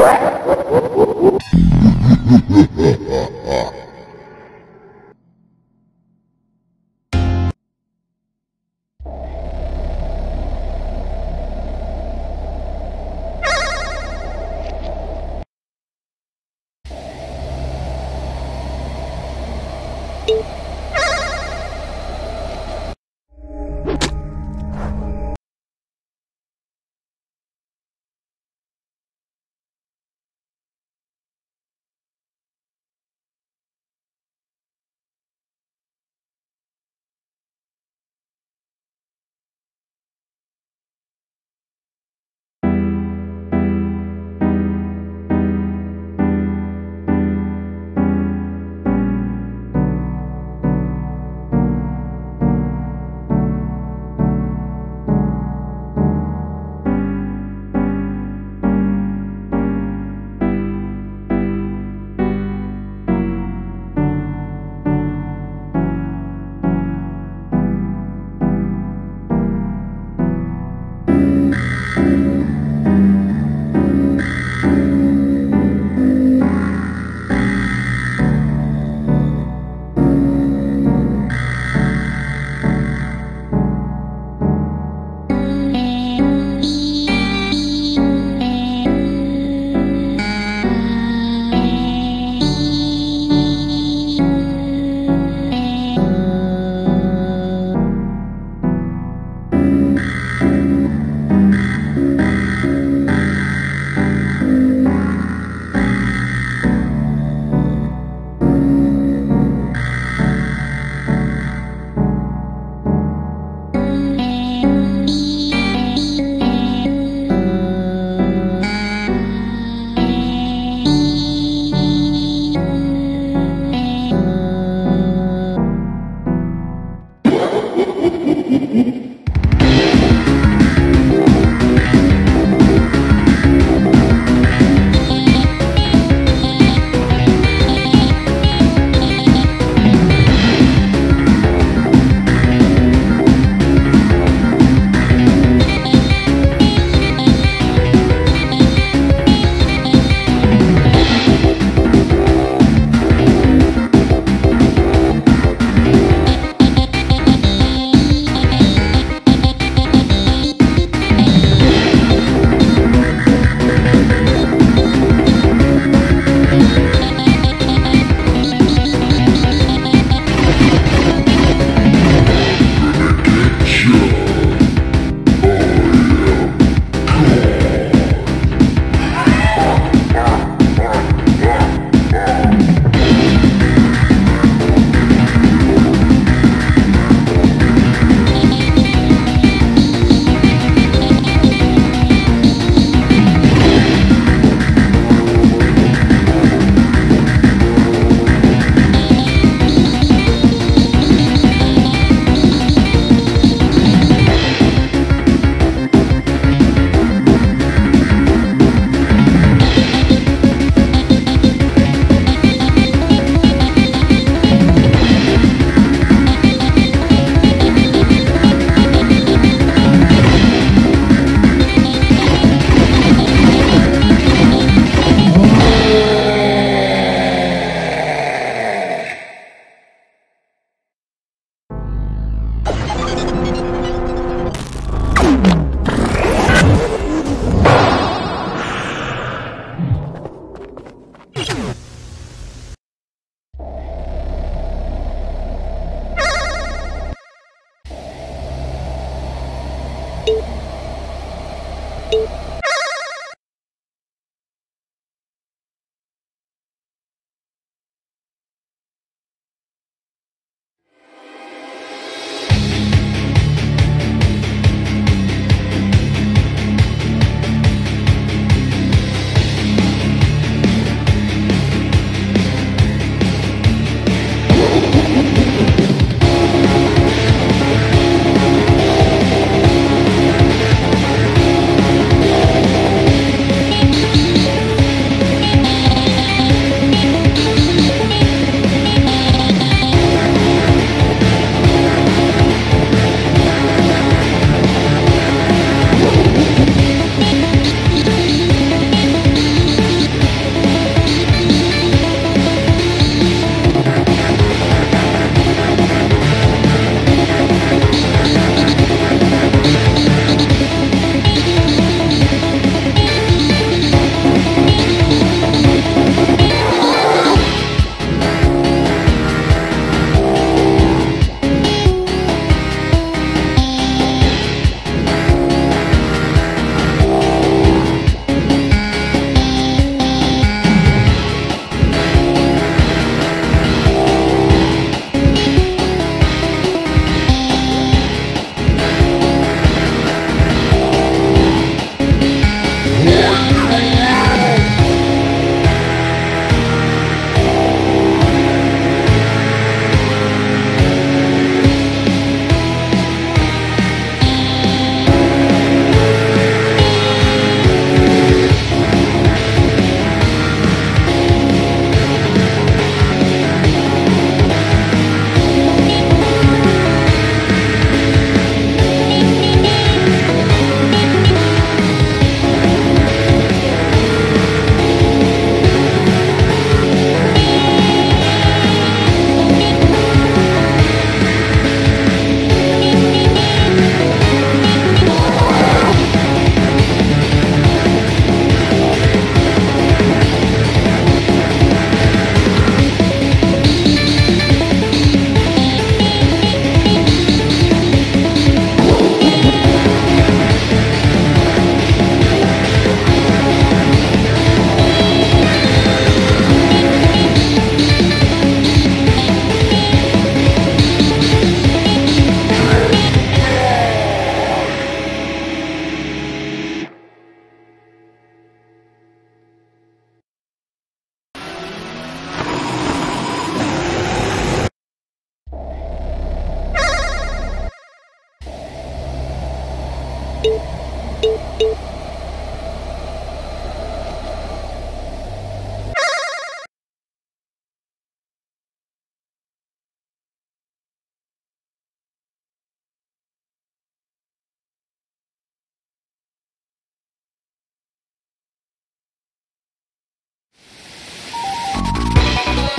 Ha ha ha ha ha ha.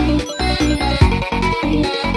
Thank you.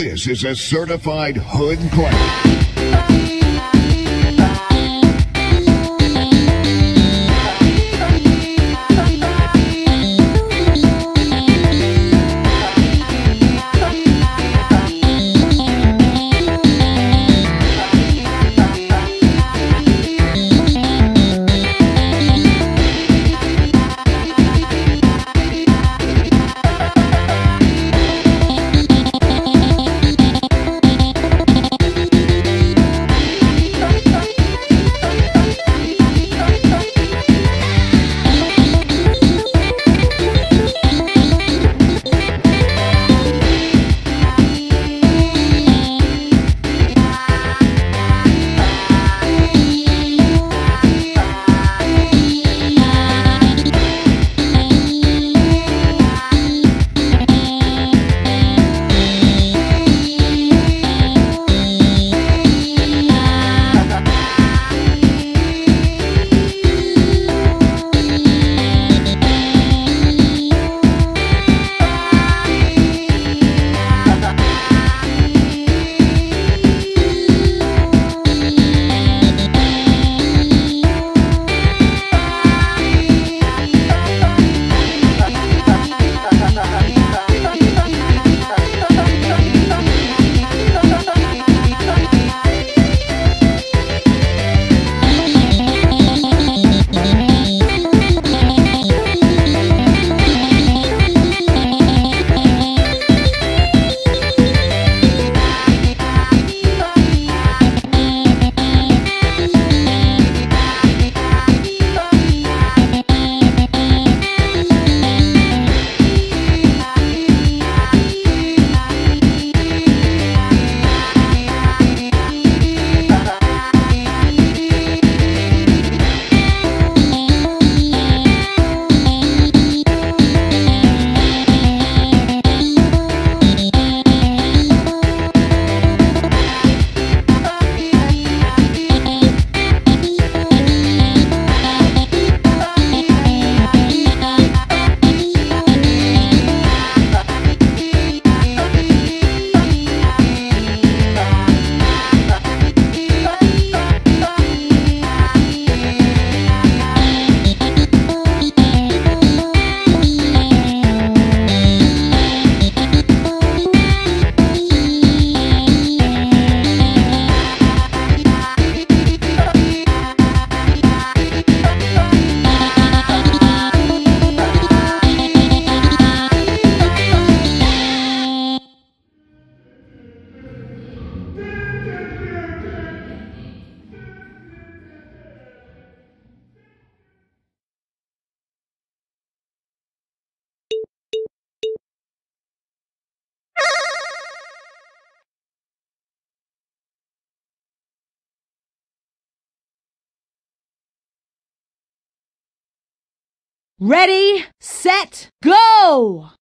This is a certified hood classic. Ready, set, go!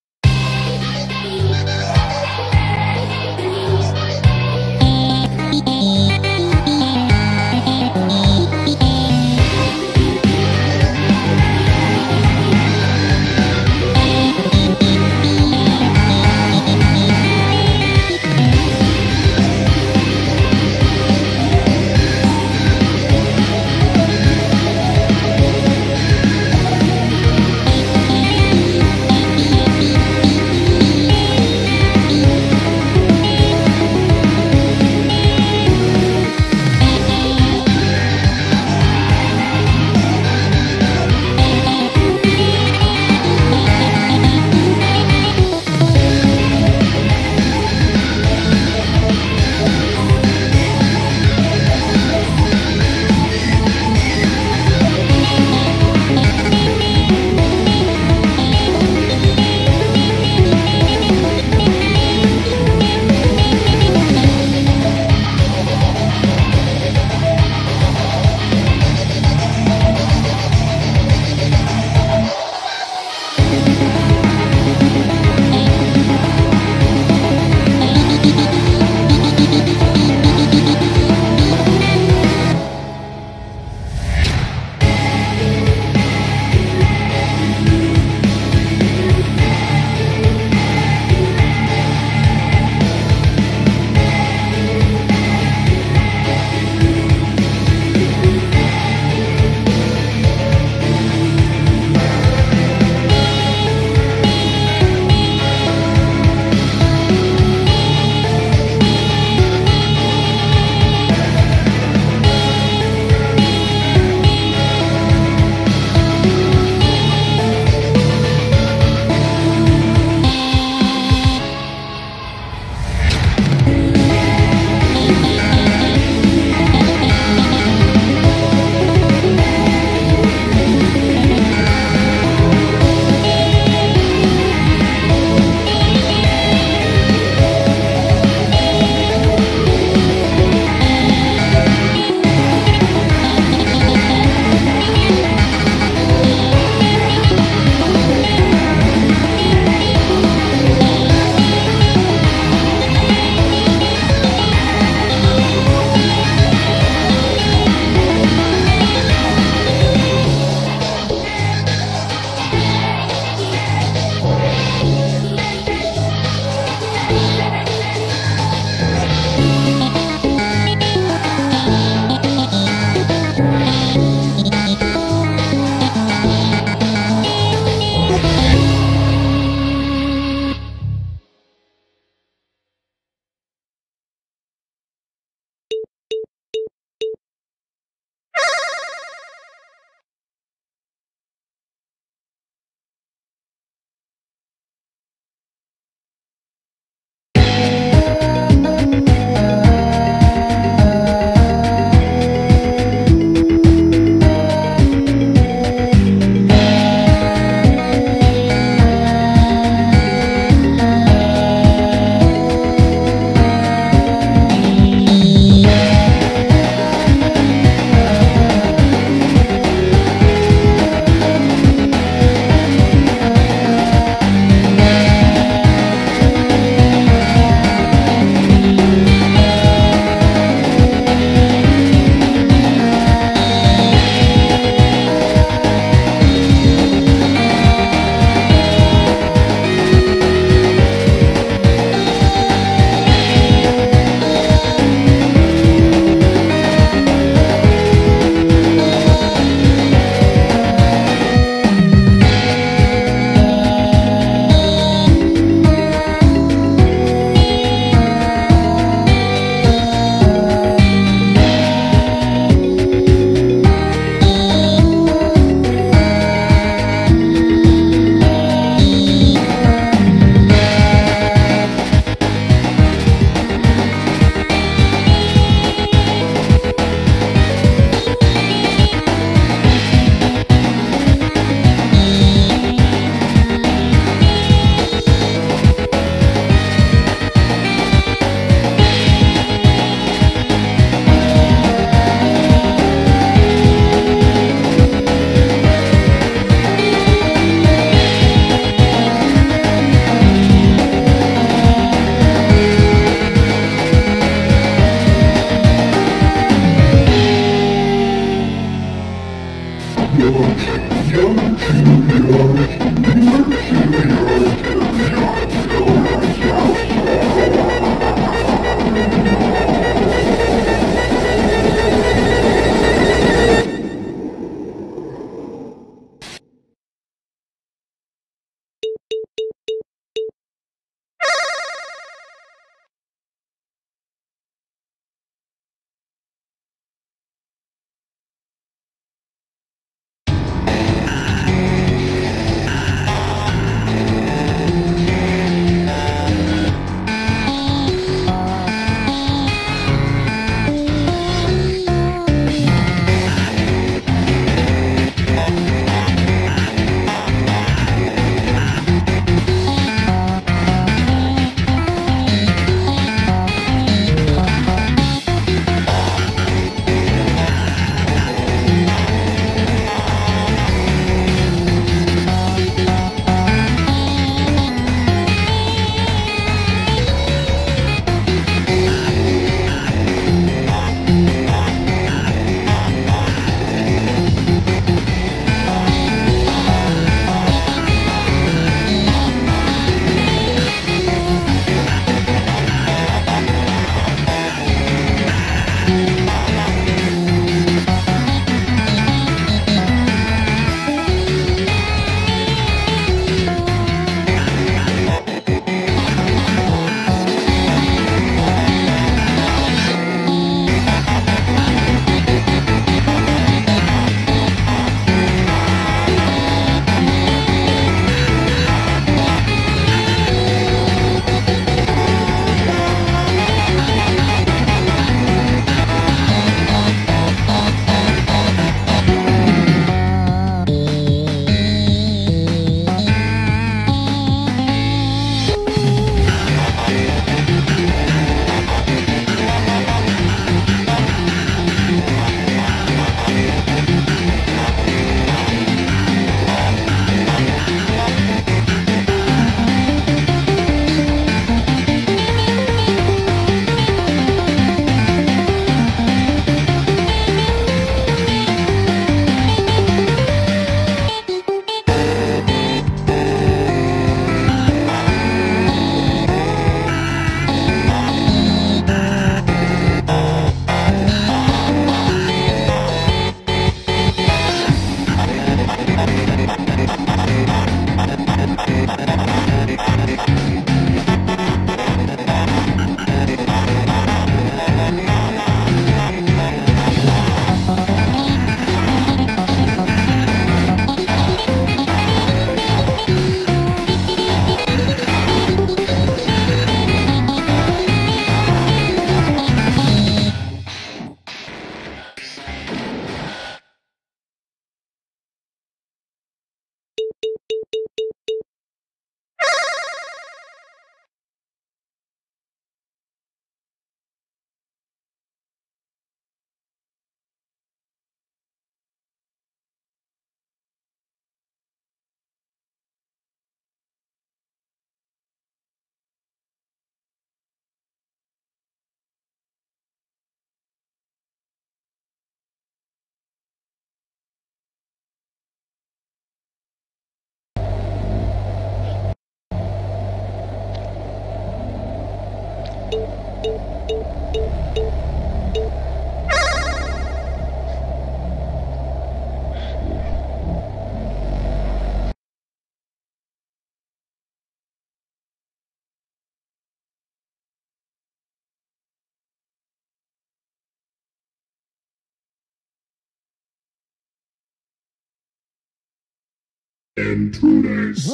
Intruders.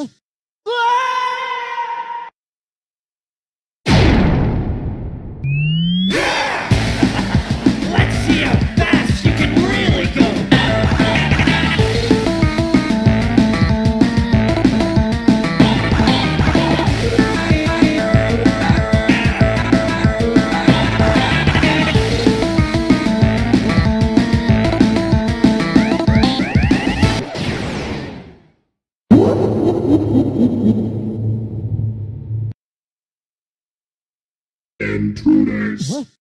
Intruders.